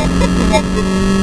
Ha ha ha!